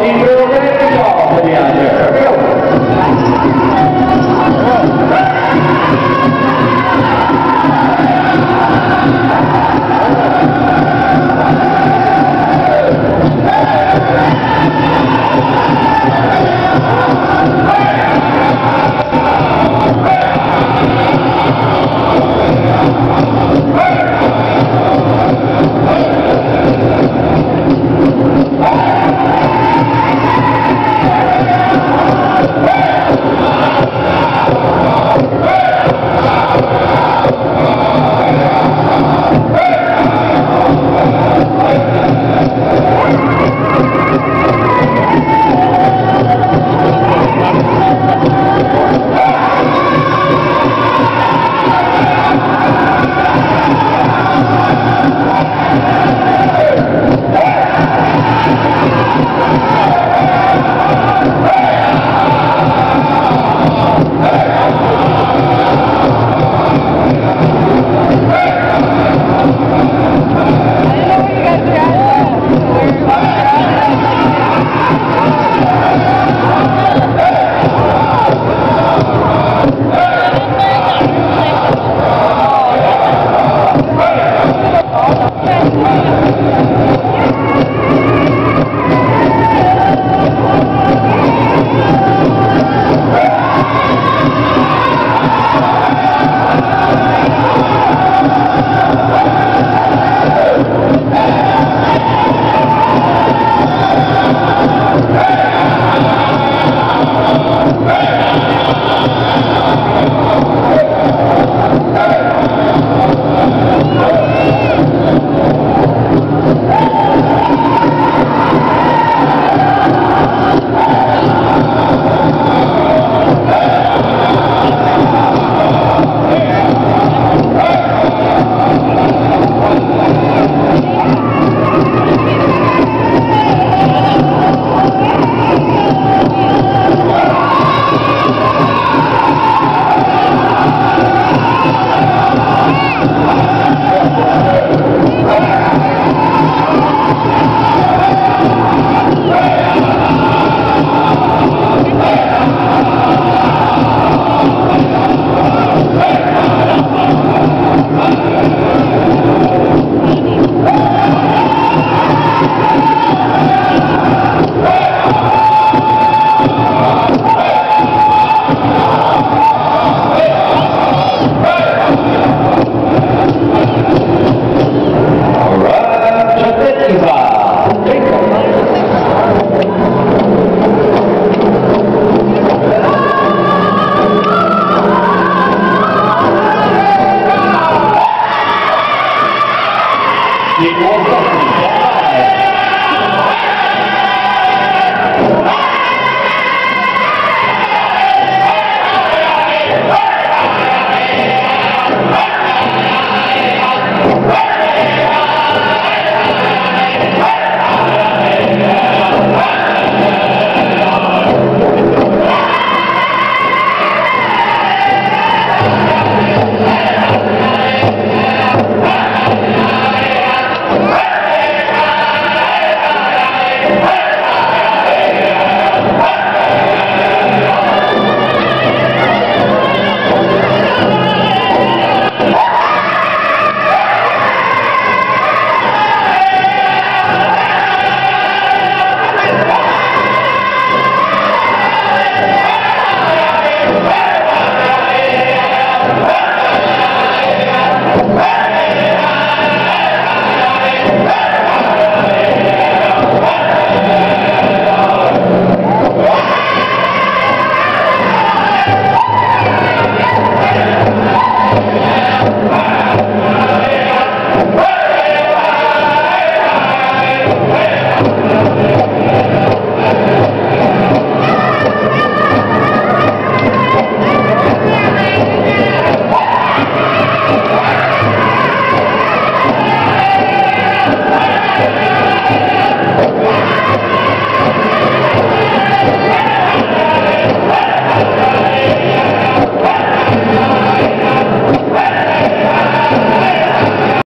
Rio